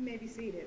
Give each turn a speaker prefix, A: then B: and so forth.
A: You may be seated.